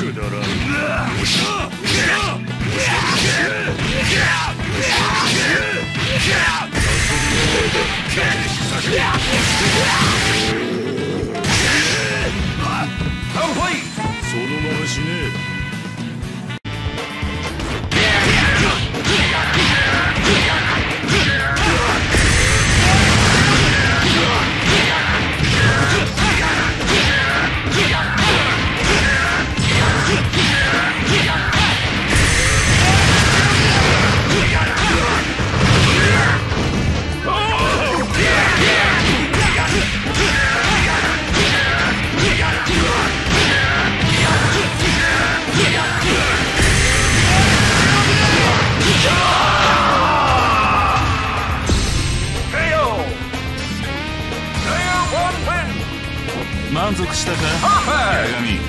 くだらんそのまま死ね満足したか？八神